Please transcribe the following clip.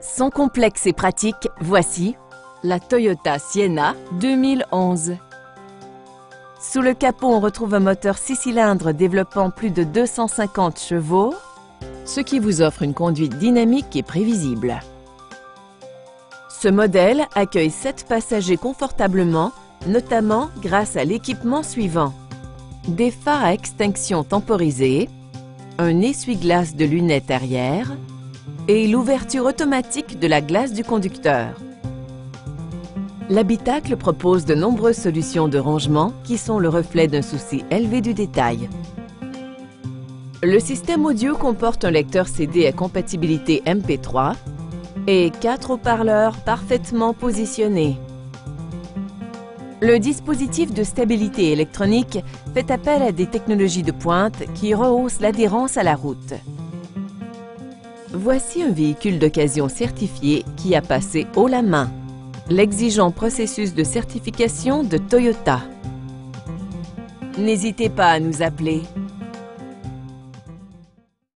Sans complexe et pratique, voici la Toyota Sienna 2011. Sous le capot, on retrouve un moteur 6 cylindres développant plus de 250 chevaux, ce qui vous offre une conduite dynamique et prévisible. Ce modèle accueille 7 passagers confortablement, notamment grâce à l'équipement suivant. Des phares à extinction temporisés, un essuie-glace de lunettes arrière et l'ouverture automatique de la glace du conducteur. L'habitacle propose de nombreuses solutions de rangement qui sont le reflet d'un souci élevé du détail. Le système audio comporte un lecteur CD à compatibilité MP3 et quatre haut-parleurs parfaitement positionnés. Le dispositif de stabilité électronique fait appel à des technologies de pointe qui rehaussent l'adhérence à la route. Voici un véhicule d'occasion certifié qui a passé haut la main l'exigeant processus de certification de Toyota. N'hésitez pas à nous appeler